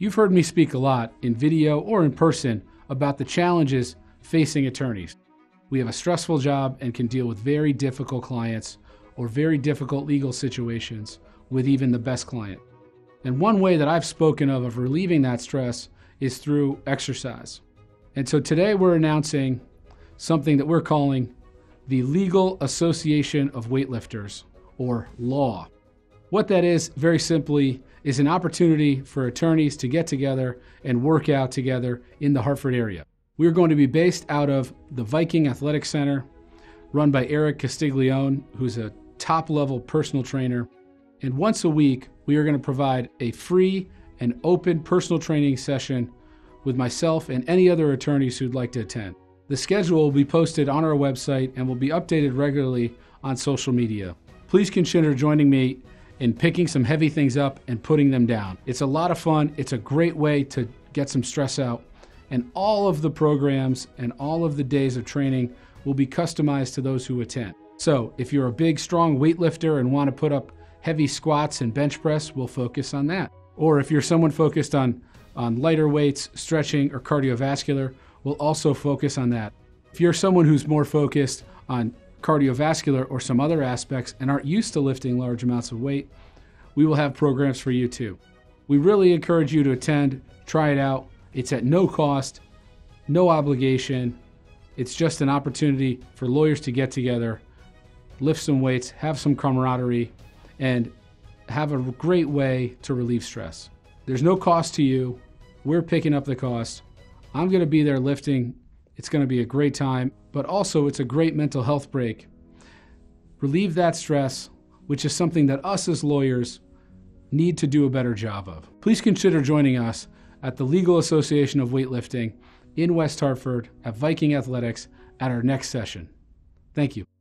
You've heard me speak a lot in video or in person about the challenges facing attorneys. We have a stressful job and can deal with very difficult clients or very difficult legal situations with even the best client. And one way that I've spoken of of relieving that stress is through exercise. And so today we're announcing something that we're calling the Legal Association of Weightlifters, or LAW. What that is, very simply, is an opportunity for attorneys to get together and work out together in the Hartford area. We're going to be based out of the Viking Athletic Center, run by Eric Castiglione, who's a top level personal trainer. And once a week, we are going to provide a free and open personal training session with myself and any other attorneys who'd like to attend. The schedule will be posted on our website and will be updated regularly on social media. Please consider joining me in picking some heavy things up and putting them down. It's a lot of fun. It's a great way to get some stress out. And all of the programs and all of the days of training will be customized to those who attend. So if you're a big, strong weightlifter and want to put up heavy squats and bench press, we'll focus on that. Or if you're someone focused on, on lighter weights, stretching, or cardiovascular, we'll also focus on that. If you're someone who's more focused on cardiovascular or some other aspects and aren't used to lifting large amounts of weight, we will have programs for you too. We really encourage you to attend, try it out. It's at no cost, no obligation. It's just an opportunity for lawyers to get together, lift some weights, have some camaraderie, and have a great way to relieve stress. There's no cost to you. We're picking up the cost. I'm going to be there lifting it's going to be a great time, but also it's a great mental health break. Relieve that stress, which is something that us as lawyers need to do a better job of. Please consider joining us at the Legal Association of Weightlifting in West Hartford at Viking Athletics at our next session. Thank you.